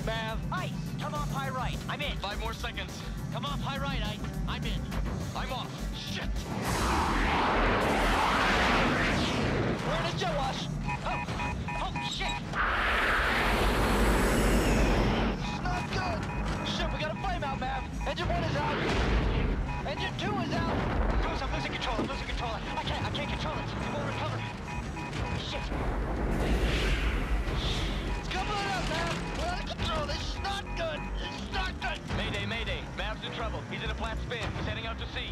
it, man. Ice, come off high right. I'm in. Five more seconds. Come off high right, I, I'm in. I'm off. Shit! spin. He's heading out to sea.